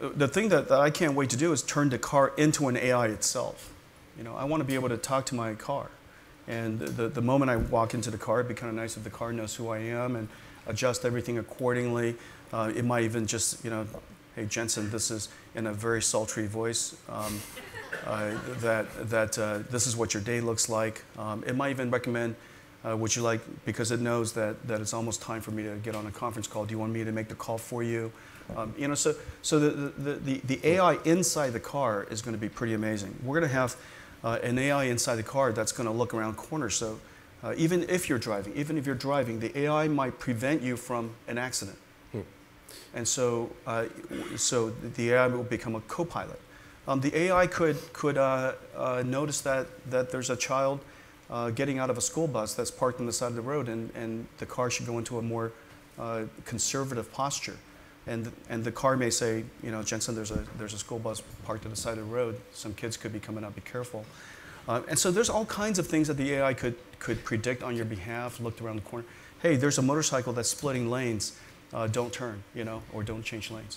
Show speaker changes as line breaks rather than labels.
The thing that, that I can't wait to do is turn the car into an AI itself. You know, I want to be able to talk to my car. And the, the moment I walk into the car, it'd be kind of nice if the car knows who I am and adjust everything accordingly. Uh, it might even just, you know, hey, Jensen, this is in a very sultry voice. Um, uh, that that uh, this is what your day looks like. Um, it might even recommend uh, what you like because it knows that, that it's almost time for me to get on a conference call. Do you want me to make the call for you? Um, you know, so, so the, the, the, the, AI inside the car is going to be pretty amazing. We're going to have uh, an AI inside the car that's going to look around corners. So uh, even if you're driving, even if you're driving, the AI might prevent you from an accident. Hmm. And so, uh, so the AI will become a co-pilot. Um, the AI could, could uh, uh, notice that, that there's a child uh, getting out of a school bus that's parked on the side of the road and, and the car should go into a more uh, conservative posture. And, and the car may say, you know, Jensen, there's a, there's a school bus parked at the side of the road. Some kids could be coming up, be careful. Uh, and so there's all kinds of things that the AI could, could predict on your behalf, looked around the corner. Hey, there's a motorcycle that's splitting lanes. Uh, don't turn, you know, or don't change lanes.